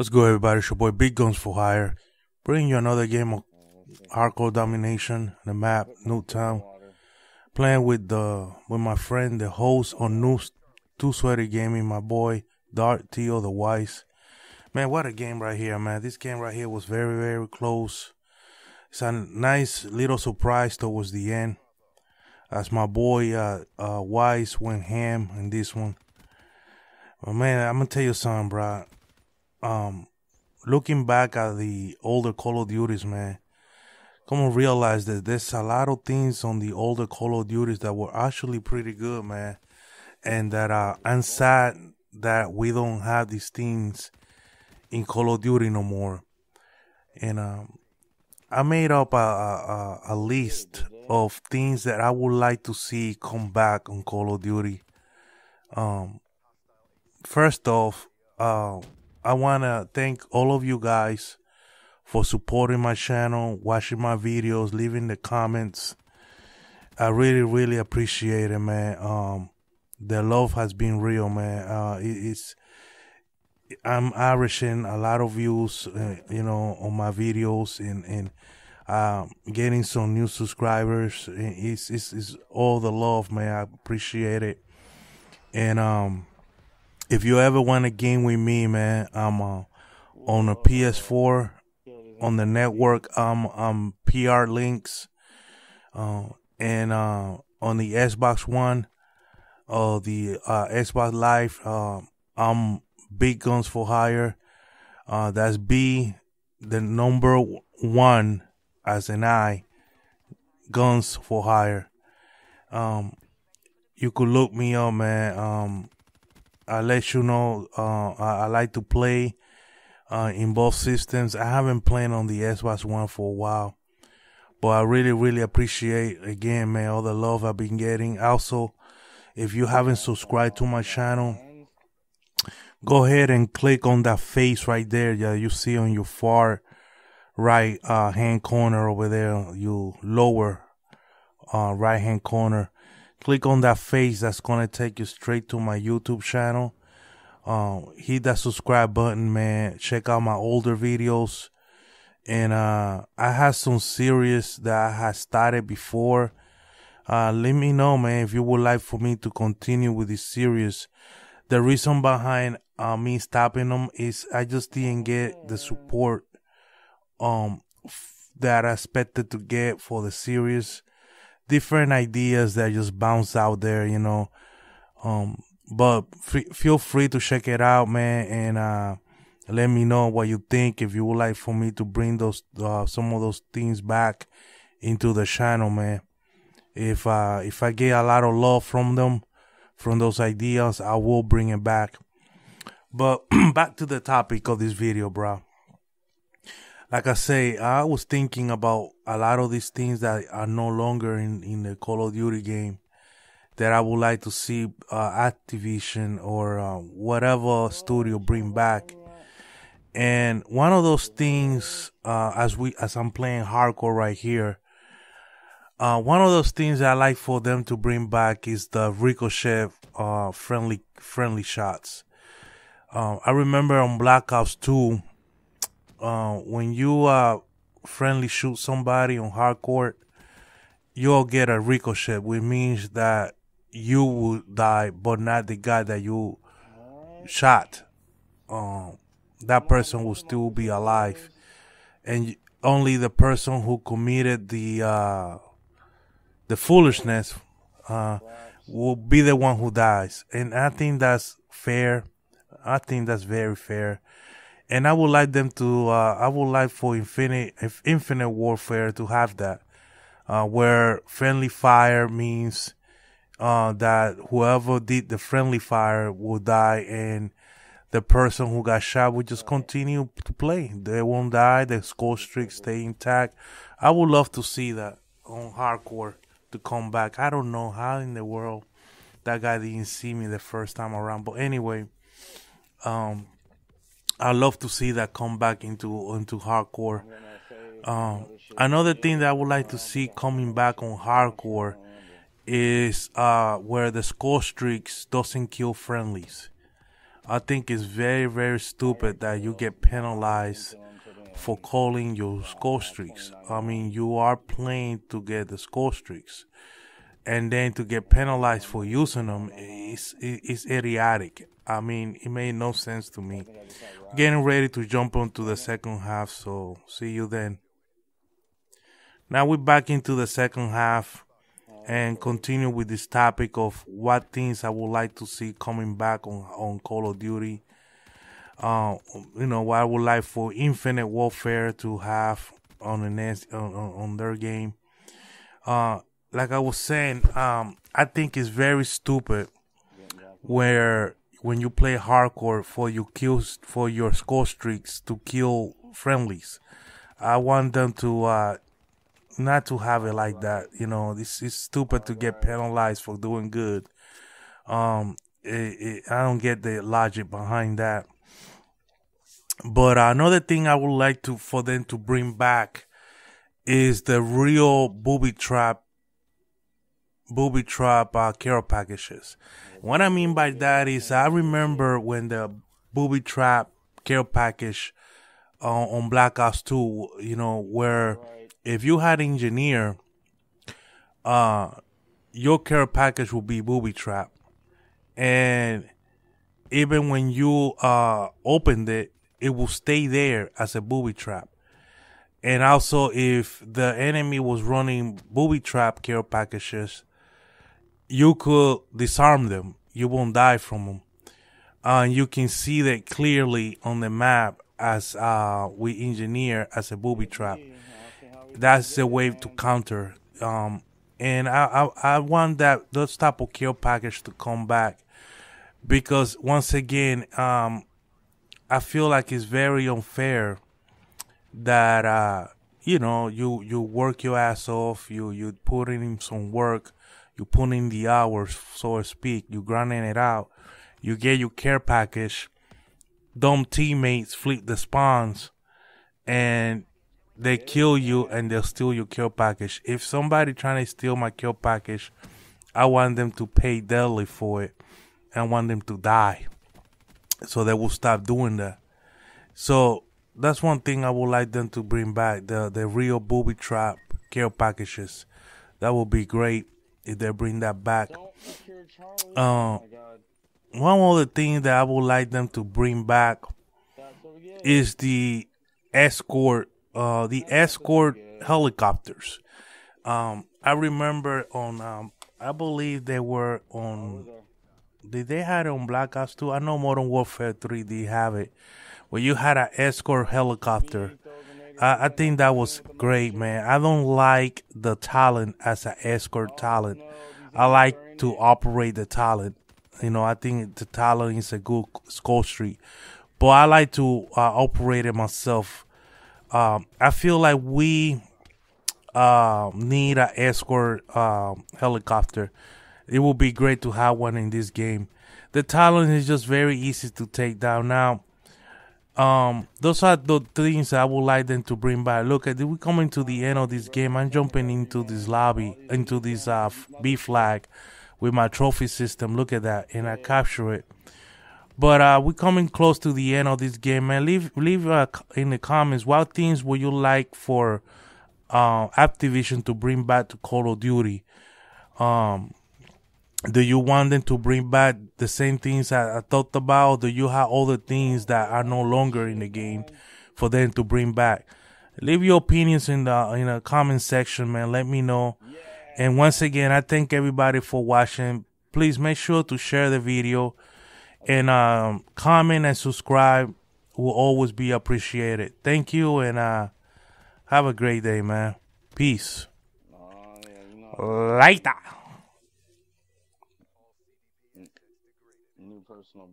What's good, everybody? It's your boy Big Guns for Hire. Bringing you another game of hardcore domination. The map, Nuketown. Playing with the with my friend, the host on New Too Sweaty Gaming, my boy Dart Tio the Wise. Man, what a game right here, man. This game right here was very, very close. It's a nice little surprise towards the end. As my boy uh, uh, Wise went ham in this one. But man, I'm gonna tell you something, bro. Um, looking back at the older Call of Duties, man, come on realize that there's a lot of things on the older Call of Duties that were actually pretty good, man, and that uh, I'm sad that we don't have these things in Call of Duty no more. And um, I made up a, a, a list of things that I would like to see come back on Call of Duty. Um, first off, uh, I want to thank all of you guys for supporting my channel, watching my videos, leaving the comments. I really, really appreciate it, man. Um, the love has been real, man. Uh, it, it's I'm averaging a lot of views, uh, you know, on my videos and and um, getting some new subscribers. It's, it's it's all the love, man. I appreciate it. And um, if you ever want a game with me, man, I'm uh, on a PS4 on the network. I'm I'm PR links, uh, and uh, on the Xbox One, uh, the uh, Xbox Live. Uh, I'm Big Guns for Hire. Uh, that's B, the number one as an I, Guns for Hire. Um, you could look me up, man. Um, I let you know uh, I, I, like to play uh, in both systems. I haven't played on the Xbox One for a while, but I really, really appreciate again, man, all the love I've been getting. Also, if you haven't subscribed to my channel, go ahead and click on that face right there that you see on your far right uh, hand corner over there, you lower uh, right hand corner click on that face that's gonna take you straight to my YouTube channel. Um, hit that subscribe button, man. Check out my older videos. And uh, I have some series that I had started before. Uh, let me know, man, if you would like for me to continue with this series. The reason behind uh, me stopping them is I just didn't get the support um that I expected to get for the series different ideas that just bounce out there, you know. Um, but f- feel free to check it out, man, and uh, let me know what you think. If you would like for me to bring those uh, some of those things back into the channel, man. If uh, if I get a lot of love from them, from those ideas, I will bring it back. But back to the topic of this video, bro like I say, I was thinking about a lot of these things that are no longer in, in the Call of Duty game that I would like to see uh, Activision or uh, whatever studio bring back. And one of those things, uh, as we as I'm playing hardcore right here, uh, one of those things I like for them to bring back is the ricochet uh, friendly friendly shots. Uh, I remember on Black Ops 2, uh, when you uh, friendly shoot somebody on hardcore, you'll get a ricochet, which means that you will die, but not the guy that you shot. Um, that person will still be alive, and only the person who committed the uh, the foolishness uh, will be the one who dies. And I think that's fair. I think that's very fair and I would like them to. Uh, I would like for Infinite Infinite Warfare to have that, uh, where friendly fire means uh, that whoever did the friendly fire will die, and the person who got shot will just continue to play. They won't die. The score streak stay intact. I would love to see that on hardcore to come back. I don't know how in the world that guy didn't see me the first time around, but anyway, um, I love to see that come back into into hardcore. Um, another thing that I would like to see coming back on hardcore is uh, where the score streaks doesn't kill friendlies. I think it's very, very stupid that you get penalized for calling your score streaks. I mean, you are playing to get the score streaks, and then to get penalized for using them is is idiotic. I mean, it made no sense to me. Getting ready to jump onto the second half, so see you then. Now we're back into the second half and continue with this topic of what things I would like to see coming back on on Call of Duty uh, you know, what I would like for Infinite Warfare to have on the next on, on their game. Uh, like I was saying, um, I think it's very stupid where when you play hardcore for your kills for your score streaks to kill friendlies. I want them to uh, not to have it like that. You know, this is stupid to get penalized for doing good. Um, it, it, I don't get the logic behind that. But another thing I would like to for them to bring back is the real booby trap booby trap uh, care packages. What I mean by that is I remember when the booby trap care package uh, on Black Ops 2, you know, where if you had engineer, uh, your care package will be booby trap. And even when you uh opened it, it will stay there as a booby trap. And also, if the enemy was running booby trap care packages, you could disarm them. You won't die from them. And you can see that clearly on the map as uh, we engineer as a booby trap. That's the way to counter. Um, and I, I, I want that those type of kill package to come back because once again, um, I feel like it's very unfair that uh, you know you you work your ass off, you you put in some work, you put in the hours, so to speak, you grinding it out, you get your care package, dumb teammates flip the spawns, and they kill you and they'll steal your kill package. If somebody trying to steal my kill package, I want them to pay dearly for it. I want them to die so they will stop doing that. So that's one thing I would like them to bring back the the real booby trap care packages. That would be great if they bring that back. Uh, one other thing that I would like them to bring back is the escort, uh, the escort helicopters. Um, I remember on, um, I believe they were on did they had it on Black Ops 2? I know Modern Warfare 3 did have it. Where you had an escort helicopter. I, I think that was great, man. I don't like the Talon as an escort Talon. I like to operate the Talon. You know, I think the Talon is a good score streak. But I like to uh, operate it myself. Um, I feel like we uh, need an escort uh, helicopter it would be great to have one in this game. The Talon is just very easy to take down. Now, um, those are the things I would like them to bring back. Look, at we coming to the end of this game. I'm jumping into this lobby, into this uh, B flag with my trophy system. Look at that, and I capture it. But uh, we're coming close to the end of this game, man. Leave leave uh, in the comments what things would you like for uh, Activision to bring back to Call of Duty. Um, do you want them to bring back the same things I, I talked about? Do you have other things that are no longer in the game for them to bring back? Leave your opinions in the in the comment section, man. Let me know. And once again, I thank everybody for watching. Please make sure to share the video and um, comment and subscribe will always be appreciated. Thank you and uh, have a great day, man. Peace. Later. Personal